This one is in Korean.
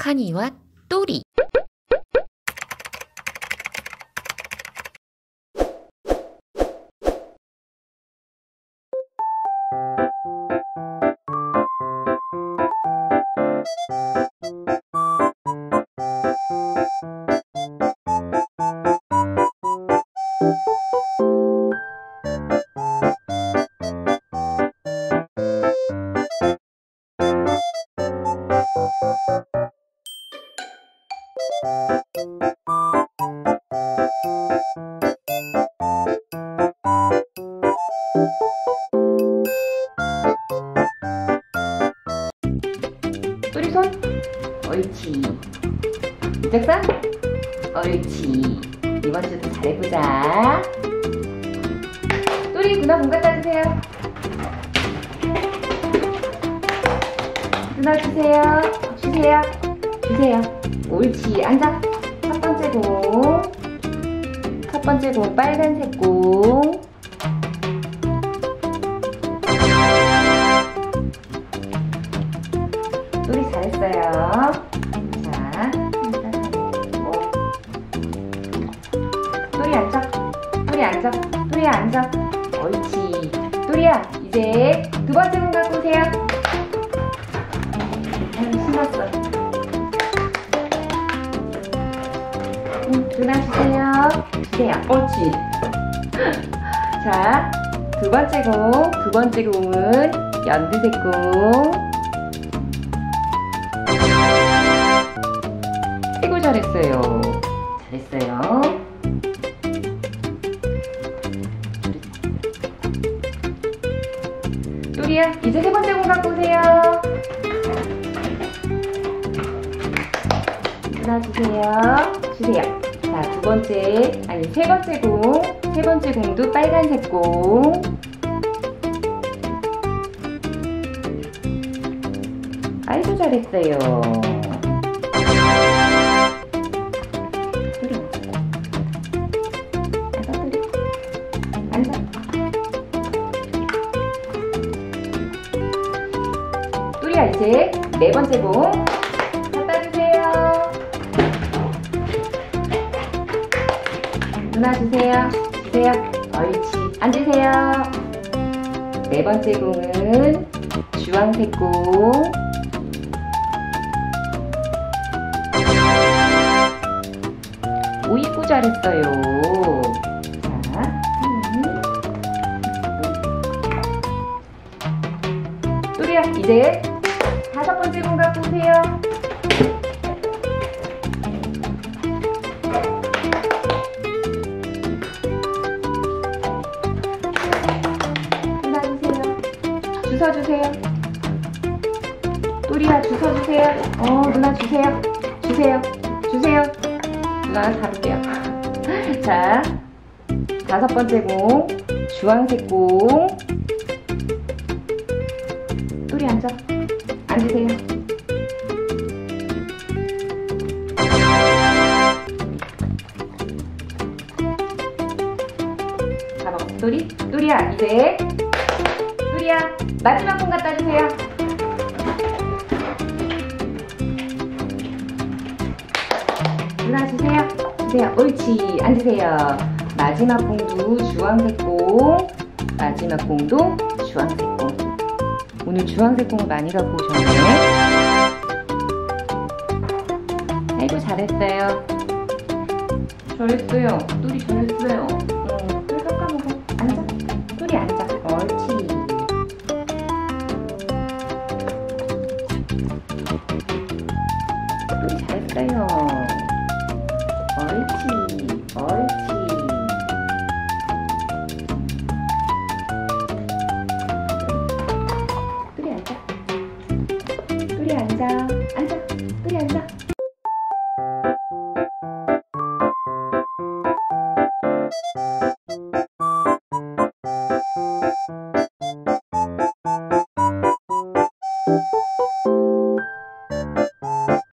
카니와 또리 옳지. 이짝선 옳지. 이번 주도 잘해보자. 또리 누나 공 갖다 주세요. 누나 주세요. 주세요. 주세요. 옳지. 앉아. 첫 번째 공 첫 번째 공 빨간색 공 또리 잘했어요. 자, 오. 또리 앉아. 또리 앉아. 또리 앉아. 옳지. 또리야, 이제 두 번째 문 갖고 오세요. 아유, 신났어. 응, 누나 주세요. 주세요. 옳지. 자, 두 번째 공. 두 번째 공은 연두색 공. 잘했어요. 잘했어요. 또리야 이제 세 번째 공 갖고 오세요. 하나 주세요. 주세요. 자, 두 번째, 아니, 세 번째 공. 세 번째 공도 빨간색 공. 아이고, 잘했어요. 이제 네 번째 공 갖다 주세요. 누나 주세요. 주세요. 옳지. 앉으세요. 네 번째 공은 주황색 공. 오이고 잘했어요. 자, 음. 또리야, 이제 번째 공 갖고 오세요. 누나 주세요. 또리야, 주워 주세요. 어, 누나 주세요. 주세요. 주세요. 누나가 다룰게요. 자, 다섯 번째 공, 주황색 공. 또리 앉아. 앉으세요. 다 먹었어, 또리? 또리야, 이제. 또리야, 마지막 공 갖다 주세요. 누나 주세요. 주세요. 옳지. 앉으세요. 마지막 공도 주황색 공. 마지막 공도 주황색 공. 오늘 주황색 공을 많이 갖고 오셨네. 아이고, 잘했어요. 잘했어요. 뚜리 잘했어요. 응, 뚜리 깎아먹어. 앉아. 뚜리 앉아. 옳지. 뚜리 잘했어요. 옳지, 옳지. 끓여 앉아. 앉아. 끓여 앉아.